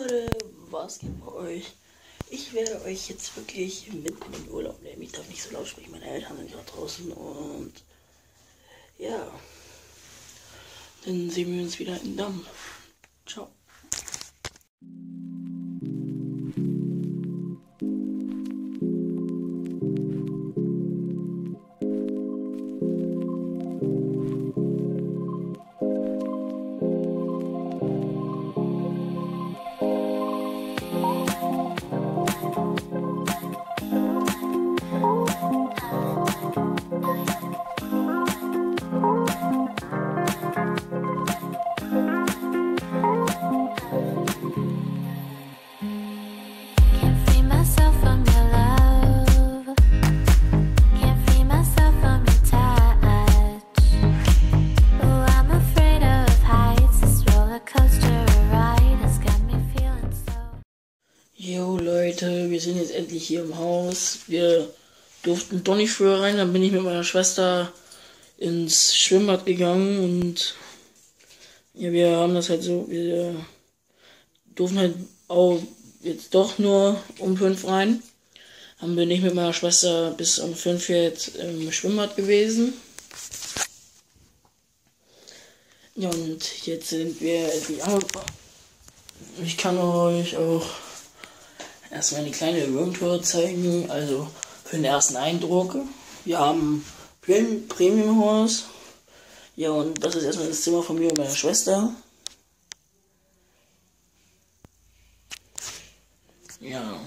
Leute, was geht bei euch? Ich werde euch jetzt wirklich mit in den Urlaub nehmen. Ich darf nicht so laut sprechen, meine Eltern sind gerade draußen und ja, dann sehen wir uns wieder in Damm. Ciao. Jo Leute, wir sind jetzt endlich hier im Haus. Wir durften doch nicht früher rein, dann bin ich mit meiner Schwester ins Schwimmbad gegangen und ja, wir haben das halt so, wir durften halt auch jetzt doch nur um fünf rein. Dann bin ich mit meiner Schwester bis um fünf jetzt im Schwimmbad gewesen. Ja, und jetzt sind wir endlich angekommen. Ich kann euch auch erstmal eine kleine Roomtour zeigen, also für den ersten Eindruck. Wir haben Prem Premium Haus. Ja, und das ist erstmal das Zimmer von mir und meiner Schwester. Ja.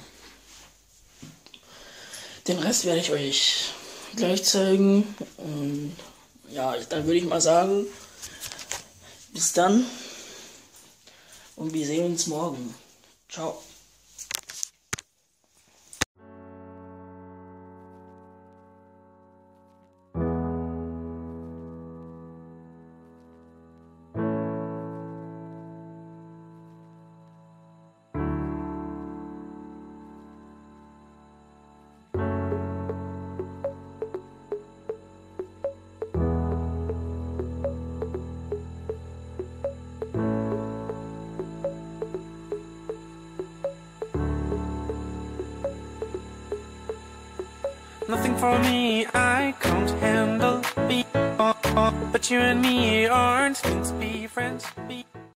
Den Rest werde ich euch gleich zeigen. Und ja, dann würde ich mal sagen, bis dann. Und wir sehen uns morgen. Ciao. Nothing for me, I can't handle. Be, but you and me aren't things to be friends. Be,